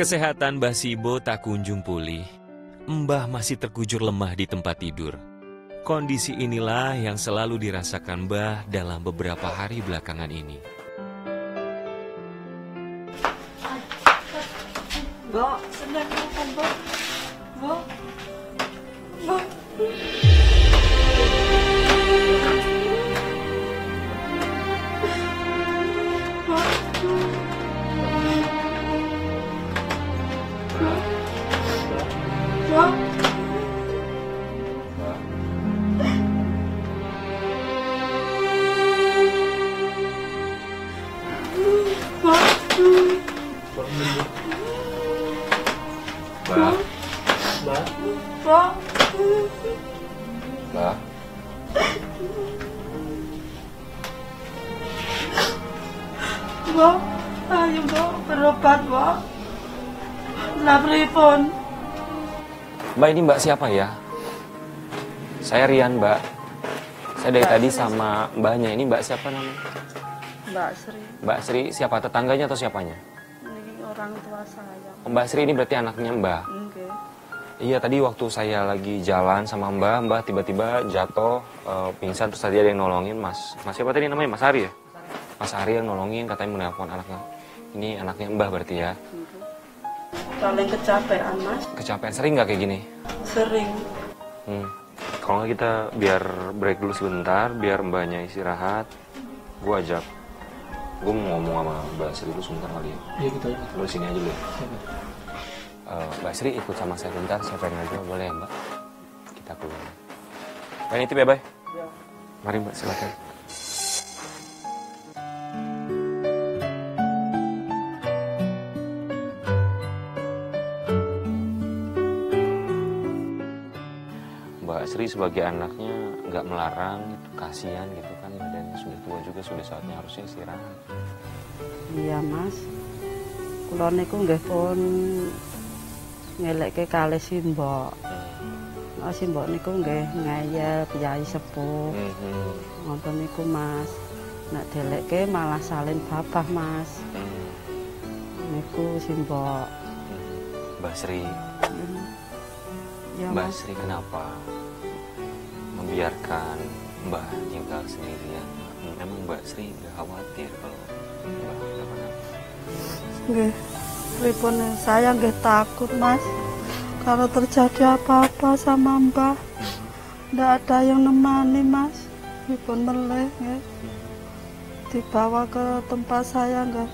Kesehatan Mbah Sibo tak kunjung pulih. Mbah masih terkujur lemah di tempat tidur. Kondisi inilah yang selalu dirasakan Mbah dalam beberapa hari belakangan ini. Mbok? Mbok? Mbok? Mbok? Ayo, Mbok, berobat, Mbok. Lah pripun? Mbak ini Mbak siapa ya? Saya Rian Mbak. Saya dari Mbak tadi Sri. sama Mbaknya. Ini Mbak siapa namanya? Mbak Sri, Mbak Sri siapa? Tetangganya atau siapanya? ini orang tua saya. Oh, Mbak Sri ini berarti anaknya Mbak. Nggih. Iya tadi waktu saya lagi jalan sama Mbak, Mbak tiba-tiba jatuh eh, pingsan terus tadi ada yang nolongin Mas. Mas siapa tadi namanya? Mas Ari ya? Mas Ari yang nolongin katanya menelpon anaknya. Ini anaknya Mbah berarti ya. Paling kecapean, Mas. Kecapean sering nggak kayak gini? Sering. Hmm. Kalau nggak kita biar break dulu sebentar, biar mbaknya istirahat. Gue ajak. Gue mau ngomong sama Mbak Sri dulu sebentar kali ya. Iya kita Lu sini aja dulu ya. Eh, Mbak Sri ikut sama saya bentar, saya pengen ngobrol boleh ya Mbak? Kita keluar. Mbak nitip ya, Bay? Mari Mbak, silakan. Sri sebagai anaknya nggak melarang gitu, kasihan gitu kan badannya sudah tua juga sudah saatnya harusnya istirahat. Iya, Mas. Kula niku nggih pun ngelekke kalih simbok. Oh, simbok niku nggih ngayel piyai sepuh. Ngoten niku, Mas. Nek delekke malah salin babah, Mas. Mhm. Niku simbok. Mbak Sri, Ya, Mbak. Sri kenapa membiarkan Mbak tinggal sendirian? Memang Mbak Sri nggak khawatir kalau Mbak kenapa-napa? Nggih. Pripun saya nggih takut, Mas. Kalau terjadi apa-apa sama Mbah, ndak ada yang nemani, Mas. Pripun meleh nggih. Dibawa ke tempat saya nggak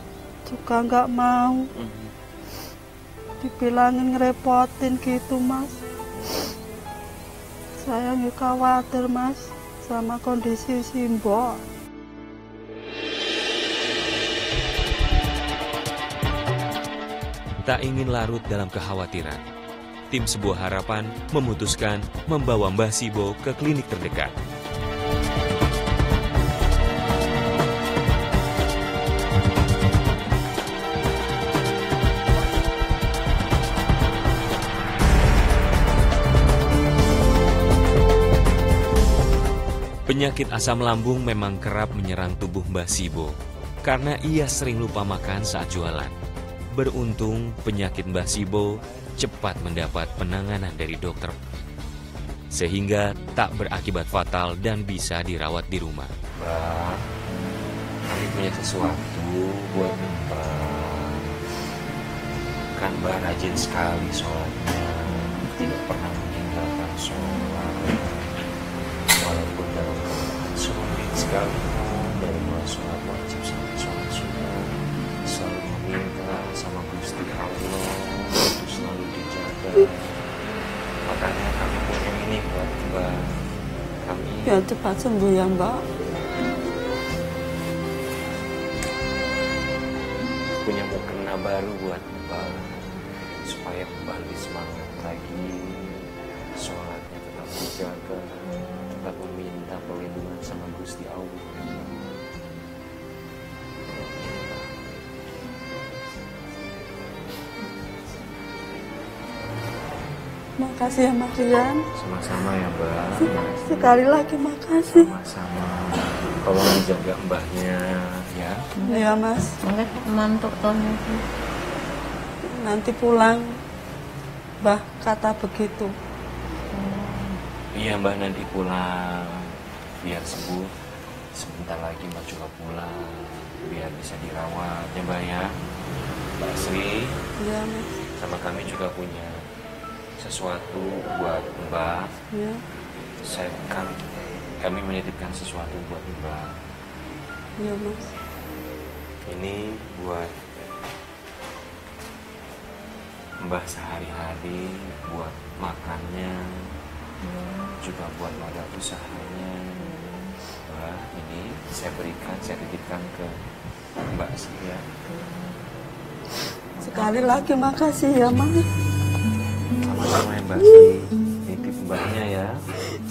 juga nggak mau. Dibilangin ngerepotin gitu, Mas. Saya khawatir, Mas, sama kondisi Simbok. Tak ingin larut dalam kekhawatiran, tim sebuah harapan memutuskan membawa Mbah Sibo ke klinik terdekat. Penyakit asam lambung memang kerap menyerang tubuh Mbah Sibo karena ia sering lupa makan saat jualan. Beruntung penyakit Mbah Sibo cepat mendapat penanganan dari dokter. Sehingga tak berakibat fatal dan bisa dirawat di rumah. Mbak, kami punya sesuatu buat Mbak. Kan Mbak rajin sekali sholatnya, tidak pernah meninggalkan sholat. Sekali dari mulai sholat wajib sampai sholat sunnah, selalu meminta sama Gusti Allah untuk selalu dijaga. Makanya kami punya ini buat Mbak. Kami Biar cepat sembuh ya, Mbak. punya mukena baru buat Mbak supaya lebih semangat lagi sholatnya tetap dijaga tetap meminta perlindungan sama Gusti Allah Makasih ya, Mas Rian. sama-sama ya Mbak Sekali lagi makasih. sama-sama tolong dijaga mbahnya ya Iya, Mas. Oleh mantuk tahun itu. nanti pulang Mbah kata begitu Iya mbak nanti pulang biar sembuh. Sebentar lagi mbak juga pulang biar bisa dirawat ya mbak ya? Mbak Sri? Ya mas. Sama kami juga punya sesuatu buat mbak. Ya saya kan kami menitipkan sesuatu buat mbak. Ya mas. Ini buat mbak sehari-hari buat makannya juga buat modal usahanya. Mbak ini saya berikan saya titipkan ke mbak saya sekali lagi makasih ya mas sama-sama ya mbak titip mbaknya ya.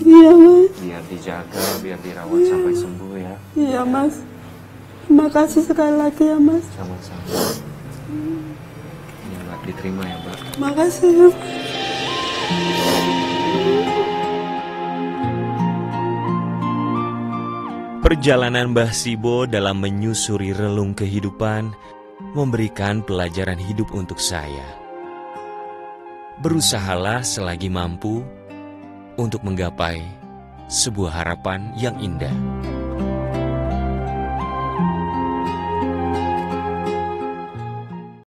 Iya mas biar dijaga biar dirawat sampai sembuh ya. Iya mas. Makasih sekali lagi ya mas. Sama-sama. Ini mbak diterima ya mbak. Makasih. ya. Perjalanan Mbah Sibo dalam menyusuri relung kehidupan memberikan pelajaran hidup untuk saya. Berusahalah selagi mampu untuk menggapai sebuah harapan yang indah.